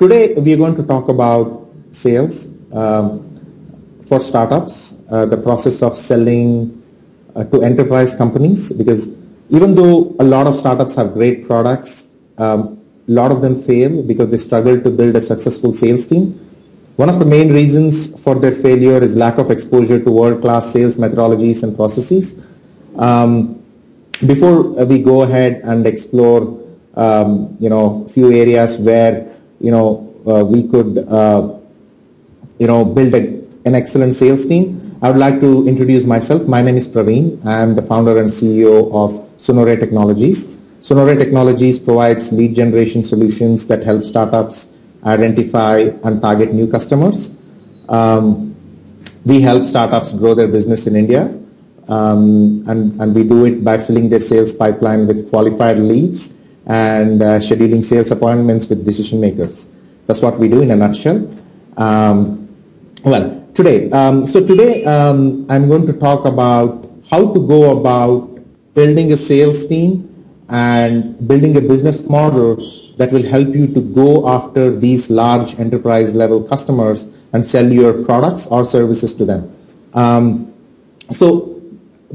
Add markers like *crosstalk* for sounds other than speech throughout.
today we are going to talk about sales um, for startups, uh, the process of selling uh, to enterprise companies because even though a lot of startups have great products, um, a lot of them fail because they struggle to build a successful sales team. One of the main reasons for their failure is lack of exposure to world-class sales methodologies and processes. Um, before we go ahead and explore, um, you know, few areas where, you know, uh, we could, uh, you know, build a, an excellent sales team, I would like to introduce myself. My name is Praveen. I'm the founder and CEO of Sunohre Technologies. Sunohre Technologies provides lead generation solutions that help startups identify and target new customers. Um, we help startups grow their business in India, um, and, and we do it by filling their sales pipeline with qualified leads and uh, scheduling sales appointments with decision makers. That's what we do in a nutshell. Um, well, today, um, so today um, I'm going to talk about how to go about building a sales team and building a business model that will help you to go after these large enterprise level customers and sell your products or services to them. Um, so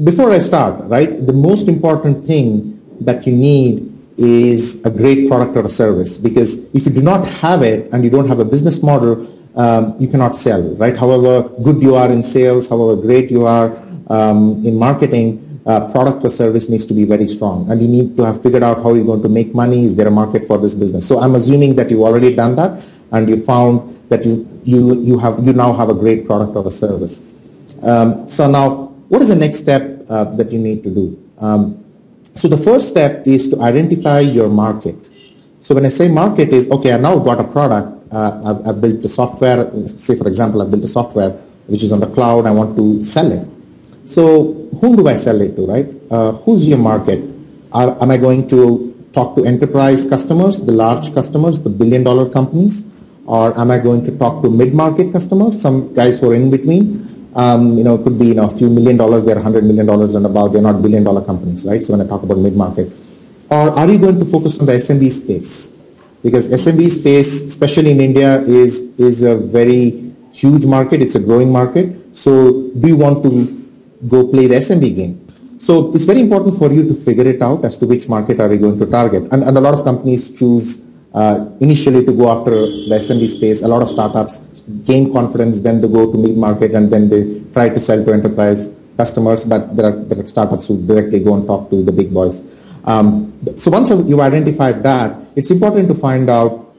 before I start, right, the most important thing that you need is a great product or a service because if you do not have it and you don't have a business model, um, you cannot sell, right? However good you are in sales, however great you are um, in marketing, uh, product or service needs to be very strong and you need to have figured out how you're going to make money. Is there a market for this business? So I'm assuming that you've already done that and you found that you, you, you, have, you now have a great product or a service. Um, so now, what is the next step uh, that you need to do? So the first step is to identify your market. So when I say market is, okay, I now got a product, uh, I've, I've built the software, say for example, I've built a software which is on the cloud, I want to sell it. So whom do I sell it to, right? Uh, who's your market? Are, am I going to talk to enterprise customers, the large customers, the billion dollar companies? Or am I going to talk to mid-market customers, some guys who are in between? Um, you know, it could be you know, a few million dollars, they're $100 million and above, they're not billion dollar companies, right? So when I talk about mid-market. Or are you going to focus on the SMB space? Because SMB space, especially in India, is, is a very huge market, it's a growing market. So do you want to go play the SMB game. So it's very important for you to figure it out as to which market are we going to target. And, and a lot of companies choose uh, initially to go after the SMB space. A lot of startups gain confidence, then they go to mid-market and then they try to sell to enterprise customers, but there are, there are startups who directly go and talk to the big boys. Um, so once you've identified that, it's important to find out,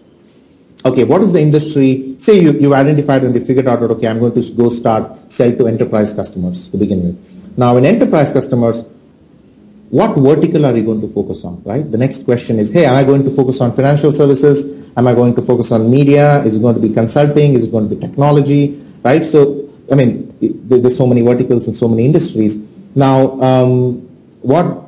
okay, what is the industry? Say you, you've identified and you figured out that, okay, I'm going to go start sell to enterprise customers to begin with. Now in enterprise customers, what vertical are you going to focus on, right? The next question is, hey, am I going to focus on financial services? Am I going to focus on media? Is it going to be consulting? Is it going to be technology, right? So, I mean, there's so many verticals and so many industries. Now, um, what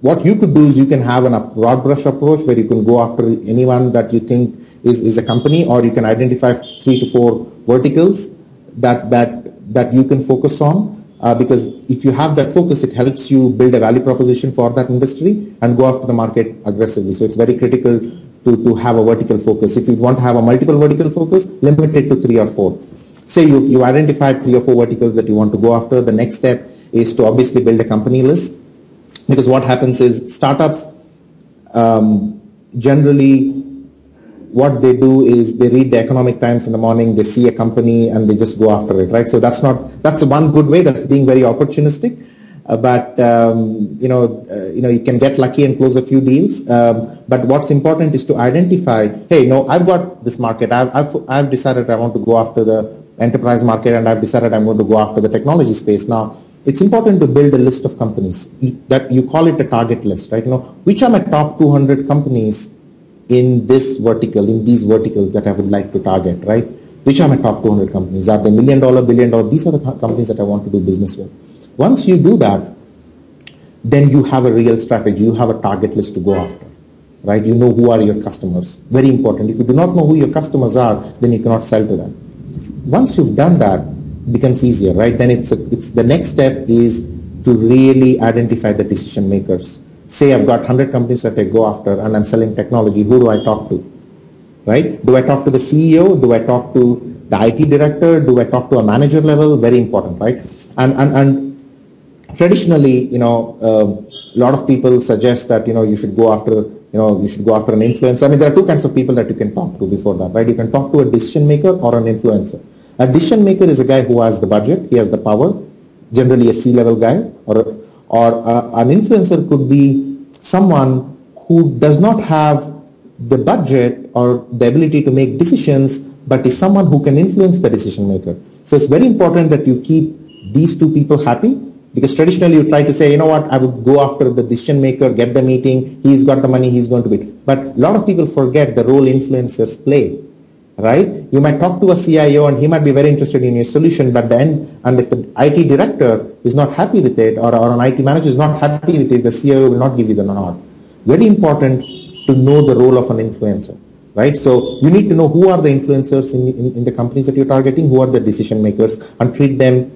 what you could do is you can have a broad brush approach where you can go after anyone that you think is, is a company or you can identify three to four verticals that, that, that you can focus on. Uh, because if you have that focus, it helps you build a value proposition for that industry and go after the market aggressively. So it's very critical to, to have a vertical focus. If you want to have a multiple vertical focus, limit it to three or four. Say you, you identified three or four verticals that you want to go after. The next step is to obviously build a company list because what happens is startups um, generally what they do is they read the economic times in the morning, they see a company and they just go after it, right? So that's not, that's one good way, that's being very opportunistic. Uh, but um, you know, uh, you know, you can get lucky and close a few deals. Um, but what's important is to identify, hey, no, I've got this market. I've, I've, I've decided I want to go after the enterprise market, and I've decided I'm going to go after the technology space. Now, it's important to build a list of companies that you call it a target list, right? You know, which are my top 200 companies in this vertical, in these verticals that I would like to target, right? Which are my top 200 companies? Are they million dollar, billion dollar? These are the companies that I want to do business with. Once you do that, then you have a real strategy. You have a target list to go after, right? You know who are your customers. Very important. If you do not know who your customers are, then you cannot sell to them. Once you've done that, it becomes easier, right? Then it's, a, it's the next step is to really identify the decision makers say I've got 100 companies that I go after and I'm selling technology, who do I talk to? right? Do I talk to the CEO? Do I talk to the IT director? Do I talk to a manager level? Very important, right? And, and, and traditionally, you know, uh, a lot of people suggest that, you know, you should go after, you know, you should go after an influencer. I mean, there are two kinds of people that you can talk to before that, right? You can talk to a decision maker or an influencer. A decision maker is a guy who has the budget, he has the power, generally a C-level guy, or, or uh, an influencer could be someone who does not have the budget or the ability to make decisions, but is someone who can influence the decision maker. So it's very important that you keep these two people happy because traditionally you try to say, you know what, I would go after the decision maker, get the meeting, he's got the money, he's going to be. But a lot of people forget the role influencers play, right? You might talk to a CIO and he might be very interested in your solution, but then, and if the IT director is not happy with it or, or an IT manager is not happy with it, the CIO will not give you the nod. Very important to know the role of an influencer, right? So you need to know who are the influencers in, in, in the companies that you're targeting, who are the decision makers, and treat them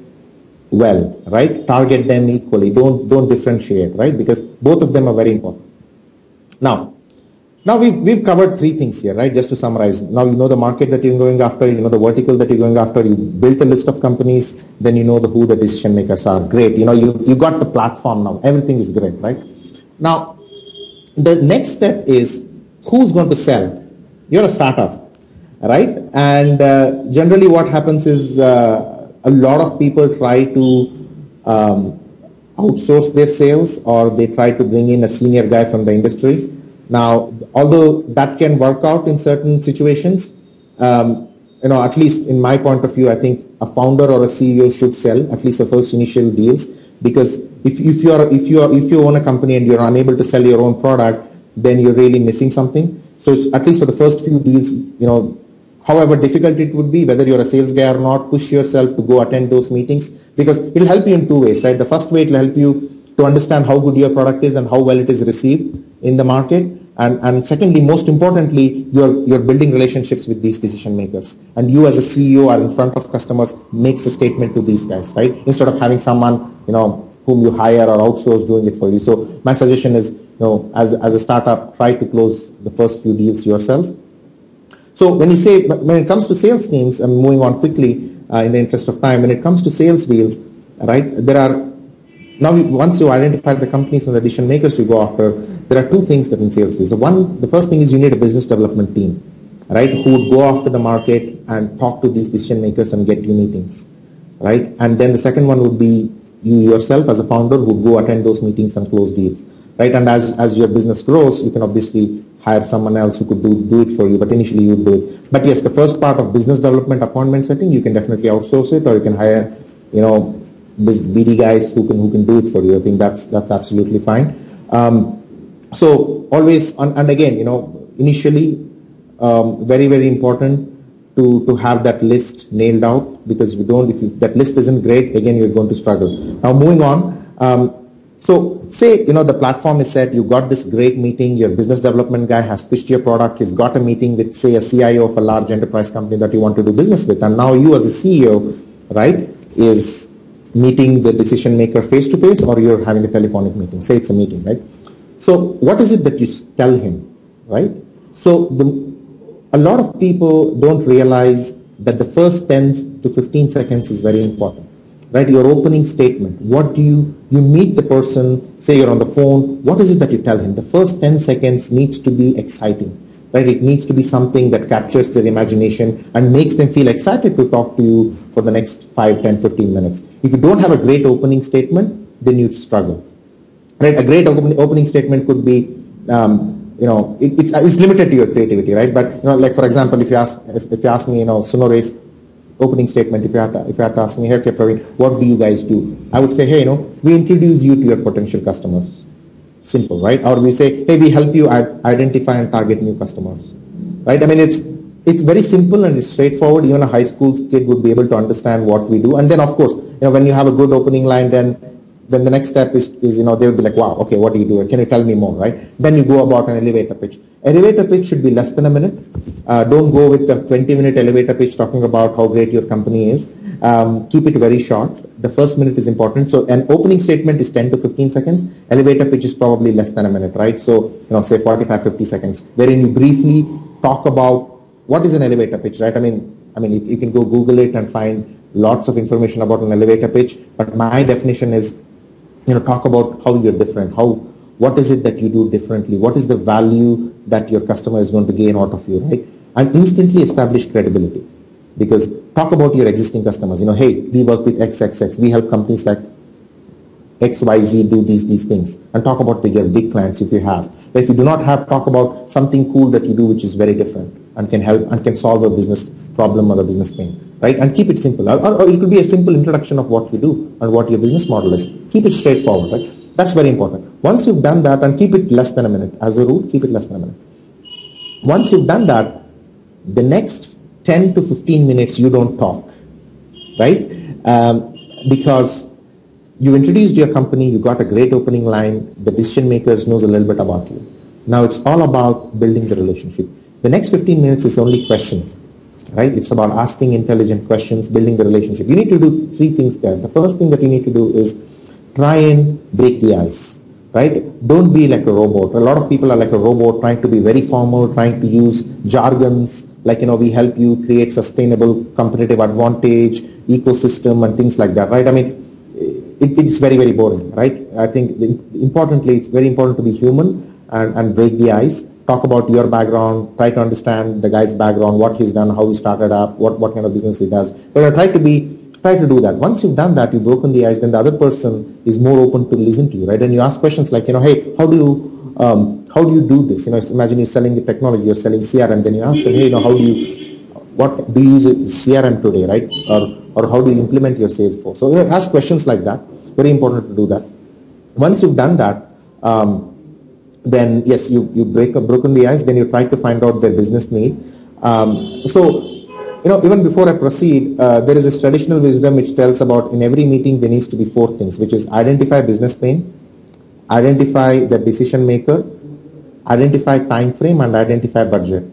well, right? Target them equally. Don't don't differentiate, right? Because both of them are very important. Now, now we've, we've covered three things here, right? Just to summarize. Now you know the market that you're going after, you know the vertical that you're going after, you built a list of companies, then you know the who the decision makers are. Great. You know, you, you got the platform now. Everything is great, right? Now, the next step is who's going to sell? You're a startup, right? And uh, generally what happens is uh, a lot of people try to um, outsource their sales or they try to bring in a senior guy from the industry. Now, although that can work out in certain situations, um, you know, at least in my point of view, I think a founder or a CEO should sell at least the first initial deals because if, if you are if you are if you own a company and you're unable to sell your own product, then you're really missing something. So at least for the first few deals, you know, however difficult it would be, whether you're a sales guy or not, push yourself to go attend those meetings because it'll help you in two ways, right? The first way it'll help you to understand how good your product is and how well it is received in the market. And, and secondly, most importantly, you're, you're building relationships with these decision makers. And you as a CEO are in front of customers makes a statement to these guys, right? Instead of having someone, you know, whom you hire or outsource doing it for you. So my suggestion is, you know, as, as a startup, try to close the first few deals yourself. So when you say, when it comes to sales teams, I'm moving on quickly uh, in the interest of time. When it comes to sales deals, right, there are, now once you identify the companies and the decision makers you go after, there are two things that in sales deals. The one, the first thing is you need a business development team, right, who would go after the market and talk to these decision makers and get you meetings, right? And then the second one would be you yourself as a founder who would go attend those meetings and close deals, right? And as, as your business grows, you can obviously hire someone else who could do, do it for you, but initially you do it. But yes, the first part of business development appointment setting, you can definitely outsource it or you can hire, you know, BD guys who can, who can do it for you. I think that's, that's absolutely fine. Um, so always, and, and again, you know, initially, um, very, very important to, to have that list nailed out because if you don't, if you, that list isn't great, again, you're going to struggle. Now moving on, um, so say, you know, the platform is set, you got this great meeting, your business development guy has pitched your product, he's got a meeting with, say, a CIO of a large enterprise company that you want to do business with, and now you as a CEO, right, is meeting the decision maker face to face or you're having a telephonic meeting, say it's a meeting, right? So what is it that you tell him, right? So the, a lot of people don't realize that the first 10 to 15 seconds is very important right? Your opening statement. What do you you meet the person say you're on the phone. What is it that you tell him? The first 10 seconds needs to be exciting right? It needs to be something that captures their imagination and makes them feel excited to talk to you for the next 5 10 15 minutes. If you don't have a great opening statement then you struggle right a great opening statement could be um, you know, it, it's, it's limited to your creativity, right? But, you know, like for example, if you ask, if, if you ask me, you know, Sunohre's opening statement, if you had to, if you to ask me, hey, okay, Praveen, what do you guys do? I would say, hey, you know, we introduce you to your potential customers. Simple, right? Or we say, hey, we help you identify and target new customers, right? I mean, it's, it's very simple and it's straightforward. Even a high school kid would be able to understand what we do. And then, of course, you know, when you have a good opening line, then then the next step is, is, you know, they will be like, wow, okay, what do you do? Can you tell me more, right? Then you go about an elevator pitch. Elevator pitch should be less than a minute. Uh, don't go with a 20 minute elevator pitch talking about how great your company is. Um, keep it very short. The first minute is important. So an opening statement is 10 to 15 seconds. Elevator pitch is probably less than a minute, right? So, you know, say 45, 50 seconds, wherein you briefly talk about what is an elevator pitch, right? I mean, I mean, you, you can go Google it and find lots of information about an elevator pitch. But my definition is, you know, talk about how you're different, how what is it that you do differently, what is the value that your customer is going to gain out of you, right? And instantly establish credibility. Because talk about your existing customers. You know, hey, we work with XXX. We help companies like XYZ do these, these things. And talk about the, your big clients if you have. But if you do not have, talk about something cool that you do which is very different and can help and can solve a business problem or a business pain, right? And keep it simple. Or, or, it could be a simple introduction of what you do and what your business model is. Keep it straightforward, right? That's very important. Once you've done that and keep it less than a minute. As a rule, keep it less than a minute. Once you've done that, the next 10 to 15 minutes you don't talk, right? Um, because you introduced your company, you got a great opening line, the decision makers knows a little bit about you. Now it's all about building the relationship. The next 15 minutes is only question, right? It's about asking intelligent questions, building the relationship. You need to do three things there. The first thing that you need to do is try and break the ice, right? Don't be like a robot. A lot of people are like a robot trying to be very formal, trying to use jargons, like, you know, we help you create sustainable competitive advantage, ecosystem and things like that, right? I mean, it, it's very, very boring, right? I think importantly, it's very important to be human and, and break the ice. Talk about your background, try to understand the guy's background, what he's done, how he started up, what, what kind of business he does. But try to be try to do that. Once you've done that, you've broken the ice, then the other person is more open to listen to you, right? And you ask questions like, you know, hey, how do you, um, how do you do this? You know, imagine you're selling the technology, you're selling CRM, then you ask them, hey, you know, how do you, what do you use CRM today, right? Or, or how do you implement your Salesforce? So you know, ask questions like that. Very important to do that. Once you've done that, um, then yes, you, you break a broken the ice, then you try to find out their business need. Um, so, you know, even before I proceed, uh, there is this traditional wisdom which tells about in every meeting there needs to be four things, which is identify business pain, identify the decision maker, identify time frame, and identify budget.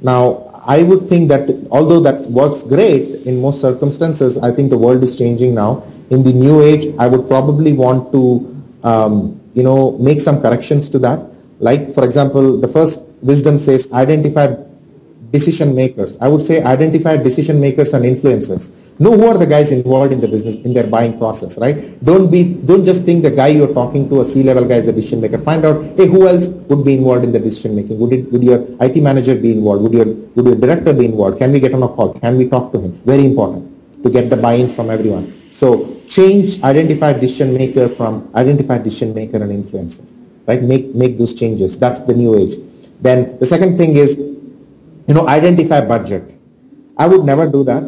Now, I would think that although that works great in most circumstances, I think the world is changing now. In the new age, I would probably want to, um, you know, make some corrections to that. Like, for example, the first wisdom says identify decision makers. I would say identify decision makers and influencers. Know who are the guys involved in the business, in their buying process, right? Don't be, don't just think the guy you're talking to, a C-level guy is a decision maker. Find out, hey, who else would be involved in the decision making? Would it, would your IT manager be involved? Would your, would your director be involved? Can we get on a call? Can we talk to him? Very important to get the buy-in from everyone. So change identify decision maker from identify decision maker and influencer, right? Make, make those changes. That's the new age. Then the second thing is, you know, identify budget. I would never do that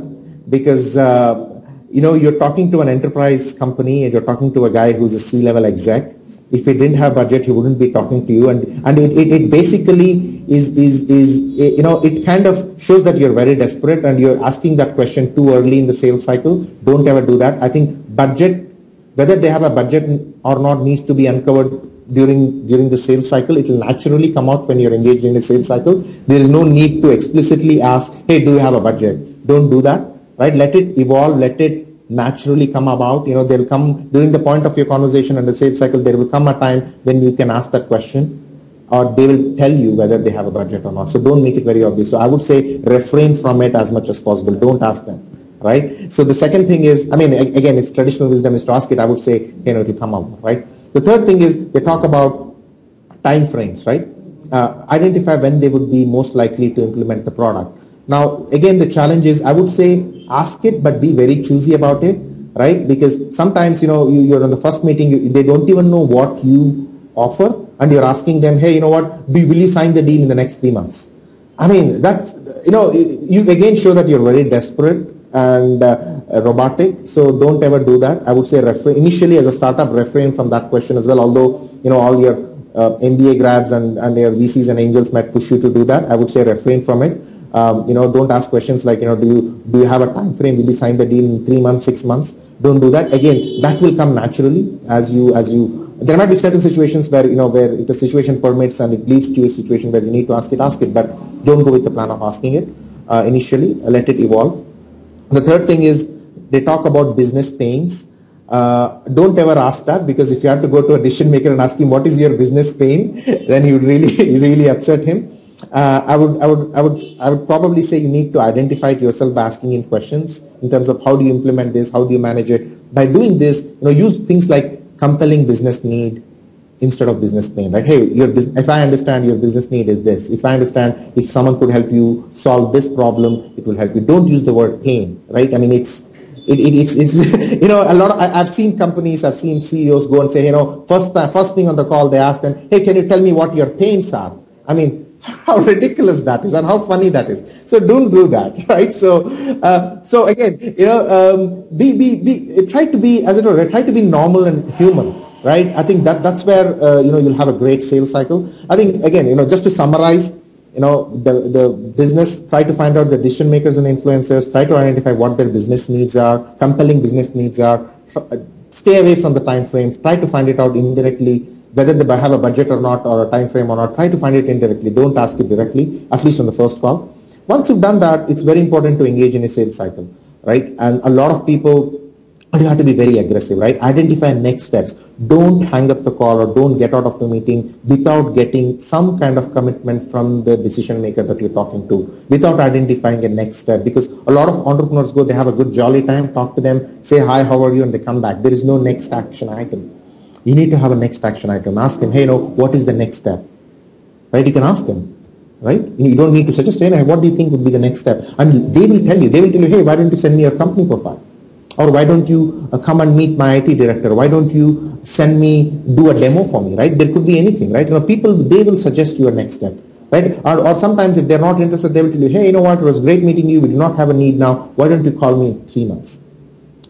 because, uh, you know, you're talking to an enterprise company and you're talking to a guy who's a C-level exec. If he didn't have budget, he wouldn't be talking to you. And, and it, it, it basically is, is, is, you know, it kind of shows that you're very desperate and you're asking that question too early in the sales cycle. Don't ever do that. I think budget, whether they have a budget or not needs to be uncovered during during the sales cycle. It will naturally come out when you're engaged in a sales cycle. There is no need to explicitly ask, hey, do you have a budget? Don't do that right? Let it evolve, let it naturally come about. You know, they'll come during the point of your conversation and the sales cycle, there will come a time when you can ask that question or they will tell you whether they have a budget or not. So don't make it very obvious. So I would say refrain from it as much as possible. Don't ask them, right? So the second thing is, I mean, again, it's traditional wisdom is to ask it. I would say, you know, it will come out, right? The third thing is they talk about time frames, right? Uh, identify when they would be most likely to implement the product. Now, again, the challenge is, I would say, ask it, but be very choosy about it, right? Because sometimes, you know, you, are on the first meeting, you, they don't even know what you offer, and you're asking them, hey, you know what, will you sign the deal in the next three months? I mean, that's, you know, you again show that you're very desperate and uh, robotic, so don't ever do that. I would say initially as a startup, refrain from that question as well, although, you know, all your uh, MBA grads and, and your VCs and angels might push you to do that. I would say refrain from it um, you know, don't ask questions like, you know, do you, do you have a time frame? Will you sign the deal in three months, six months? Don't do that. Again, that will come naturally as you, as you, there might be certain situations where, you know, where if the situation permits and it leads to a situation where you need to ask it, ask it, but don't go with the plan of asking it uh, initially, let it evolve. The third thing is they talk about business pains. Uh, don't ever ask that because if you have to go to a decision maker and ask him what is your business pain, *laughs* then you would really, *laughs* really upset him. uh, I would, I would, I would, I would probably say you need to identify it yourself by asking in questions in terms of how do you implement this, how do you manage it. By doing this, you know, use things like compelling business need instead of business pain, right? Hey, your if I understand your business need is this, if I understand if someone could help you solve this problem, it will help you. Don't use the word pain, right? I mean, it's it, it, it's, it's *laughs* you know a lot of, I, have seen companies i've seen ceos go and say you know first first thing on the call they ask them hey can you tell me what your pains are i mean *laughs* how ridiculous that is and how funny that is. So don't do that, *laughs* right? So, uh, so again, you know, um, be, be, be, try to be, as it were, try to be normal and human, right? I think that that's where, uh, you know, you'll have a great sales cycle. I think, again, you know, just to summarize, you know, the, the business, try to find out the decision makers and influencers, try to identify what their business needs are, compelling business needs are, stay away from the time frames, try to find it out indirectly, whether they have a budget or not or a time frame or not, try to find it indirectly. Don't ask it directly, at least on the first call. Once you've done that, it's very important to engage in a sales cycle, right? And a lot of people, you have to be very aggressive, right? Identify next steps. Don't hang up the call or don't get out of the meeting without getting some kind of commitment from the decision maker that you're talking to, without identifying a next step. Because a lot of entrepreneurs go, they have a good jolly time, talk to them, say hi, how are you, and they come back. There is no next action item you need to have a next action item. Ask them, hey, you know, what is the next step? Right? You can ask them. Right? You don't need to suggest, hey, what do you think would be the next step? And they will tell you. They will tell you, hey, why don't you send me your company profile? Or why don't you uh, come and meet my IT director? Why don't you send me, do a demo for me, right? There could be anything, right? You know, people, they will suggest your next step, right? Or, or sometimes if they're not interested, they will tell you, hey, you know what, it was great meeting you. We do not have a need now. Why don't you call me in three months,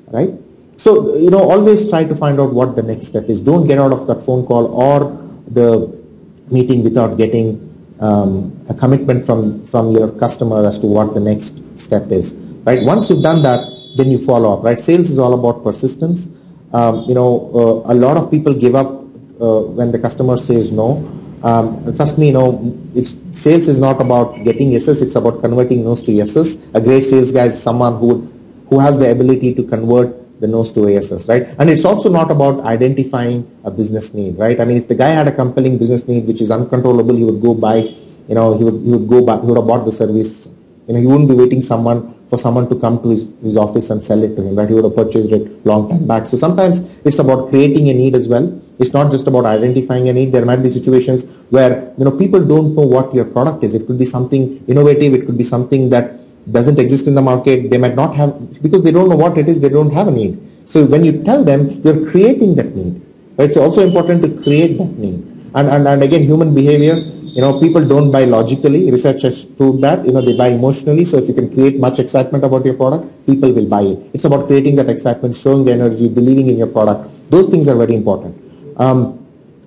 right? So, you know, always try to find out what the next step is. Don't get out of that phone call or the meeting without getting um, a commitment from, from your customer as to what the next step is, right? Once you've done that, then you follow up, right? Sales is all about persistence. Um, you know, uh, a lot of people give up uh, when the customer says no. Um, trust me, you know, it's, sales is not about getting yeses, it's about converting no's to yeses. A great sales guy is someone who, who has the ability to convert the no's to ASS, right? And it's also not about identifying a business need, right? I mean, if the guy had a compelling business need which is uncontrollable, he would go buy, you know, he would he would go buy, he would have bought the service. You know, he wouldn't be waiting someone for someone to come to his, his office and sell it to him, right? He would have purchased it long time back. So sometimes it's about creating a need as well. It's not just about identifying a need. There might be situations where, you know, people don't know what your product is. It could be something innovative. It could be something that doesn't exist in the market. They might not have, because they don't know what it is, they don't have a need. So when you tell them, you're creating that need. Right? It's also important to create that need. And, and, and again, human behavior, you know, people don't buy logically. Research has proved that, you know, they buy emotionally. So if you can create much excitement about your product, people will buy it. It's about creating that excitement, showing the energy, believing in your product. Those things are very important. Um,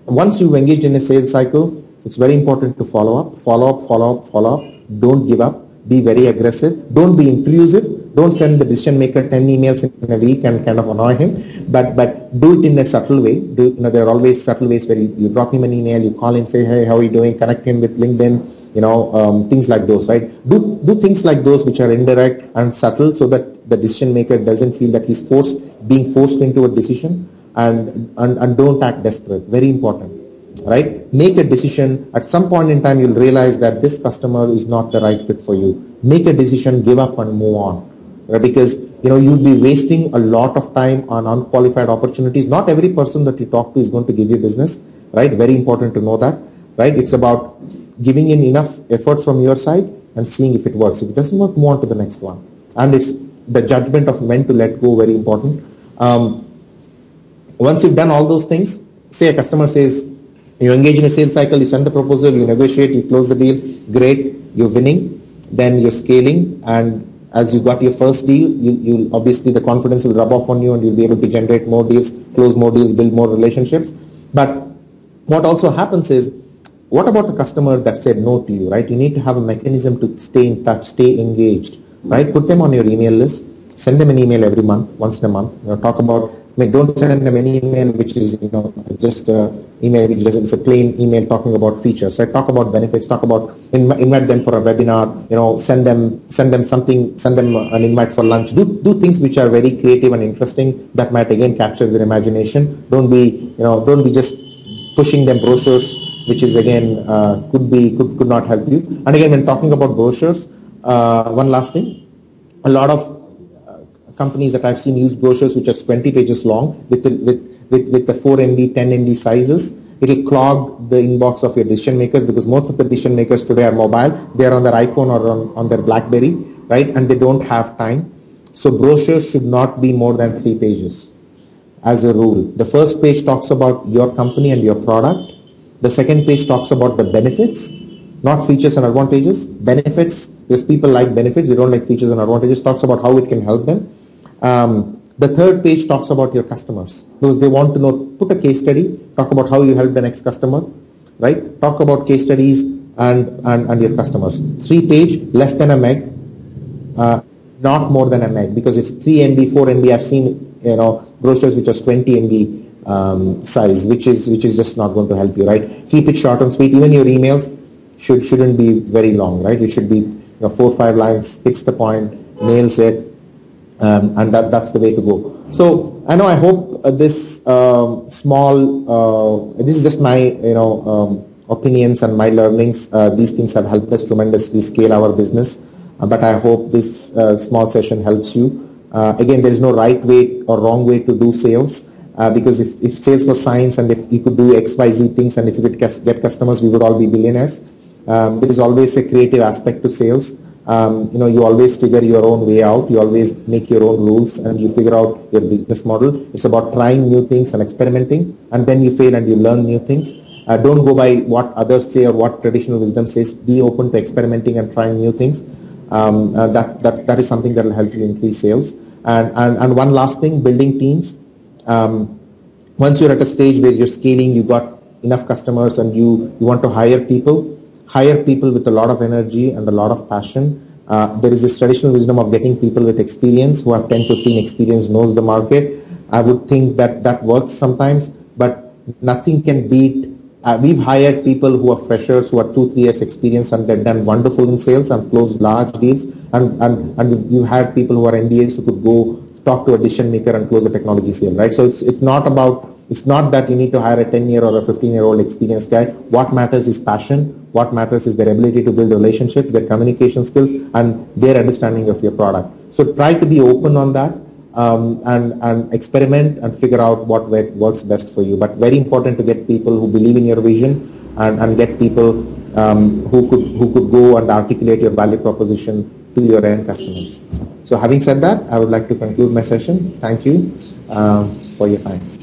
once you've engaged in a sales cycle, it's very important to follow up, follow up, follow up, follow up. Don't give up be very aggressive. Don't be intrusive. Don't send the decision maker 10 emails in a week and kind of annoy him. But but do it in a subtle way. Do you know there are always subtle ways where you, you drop him an email, you call him, say, hey, how are you doing? Connect him with LinkedIn, you know, um, things like those, right? Do do things like those which are indirect and subtle so that the decision maker doesn't feel that he's forced being forced into a decision and and, and don't act desperate. Very important right? Make a decision. At some point in time, you'll realize that this customer is not the right fit for you. Make a decision, give up and move on. Right? Because you know you'll be wasting a lot of time on unqualified opportunities. Not every person that you talk to is going to give you business, right? Very important to know that, right? It's about giving in enough effort from your side and seeing if it works. If it doesn't work, move on to the next one. And it's the judgment of when to let go very important. Um, once you've done all those things, say a customer says, you engage in a sales cycle, you send the proposal, you negotiate, you close the deal, great, you're winning, then you're scaling and as you got your first deal, you, you obviously the confidence will rub off on you and you'll be able to generate more deals, close more deals, build more relationships. But what also happens is, what about the customer that said no to you, right? You need to have a mechanism to stay in touch, stay engaged, right? Put them on your email list, send them an email every month, once in a month, you know, talk about I mean, don't send them any email which is, you know, just a email which is a plain email talking about features. Right? Talk about benefits. Talk about invite them for a webinar. You know, send them send them something. Send them an invite for lunch. Do do things which are very creative and interesting that might again capture their imagination. Don't be you know don't be just pushing them brochures which is again uh, could be could, could not help you. And again, when talking about brochures, uh, one last thing, a lot of uh, companies that I've seen use brochures which are 20 pages long with with, with, with the 4 MB, 10 MB sizes. It'll clog the inbox of your decision makers because most of the decision makers today are mobile. They're on their iPhone or on, on their BlackBerry, right? And they don't have time. So brochures should not be more than three pages as a rule. The first page talks about your company and your product. The second page talks about the benefits, not features and advantages. Benefits, because people like benefits, they don't like features and advantages, talks about how it can help them. Um, the third page talks about your customers Those they want to know, put a case study, talk about how you help the next customer, right? Talk about case studies and, and, and your customers. Three page, less than a meg, uh, not more than a meg because it's 3 MB, 4 MB. I've seen, you know, brochures which are 20 MB um, size, which is which is just not going to help you, right? Keep it short and sweet. Even your emails should shouldn't be very long, right? It should be you know, four five lines, hits the point, nails it, um, and that that's the way to go. So I know I hope uh, this um, small uh, this is just my you know um, opinions and my learnings. Uh, these things have helped us tremendously scale our business. Uh, but I hope this uh, small session helps you. Uh, again, there is no right way or wrong way to do sales. Because if, if sales was science and if you could do X, Y, Z things and if you could get customers, we would all be billionaires. Um, there is always a creative aspect to sales. Um, you know, you always figure your own way out. You always make your own rules and you figure out your business model. It's about trying new things and experimenting and then you fail and you learn new things. Uh, don't go by what others say or what traditional wisdom says. Be open to experimenting and trying new things. Um, uh, that, that, that is something that will help you increase sales. And, and, and one last thing, building teams. Um, once you're at a stage where you're scaling, you've got enough customers and you, you want to hire people, hire people with a lot of energy and a lot of passion. Uh, there is this traditional wisdom of getting people with experience who have 10, 15 experience, knows the market. I would think that that works sometimes, but nothing can beat uh, we've hired people who are freshers, who are two, three years experience and they've done wonderful in sales and closed large deals. And, and, and we've, had people who are MBAs who could go talk to a decision maker and close a technology sale, right? So it's, it's not about, it's not that you need to hire a 10 year or a 15 year old experienced guy. What matters is passion. What matters is their ability to build relationships, their communication skills, and their understanding of your product. So try to be open on that um, and, and experiment and figure out what works best for you. But very important to get people who believe in your vision and, and get people um, who could who could go and articulate your value proposition to your end customers. So having said that, I would like to conclude my session. Thank you um, for your time.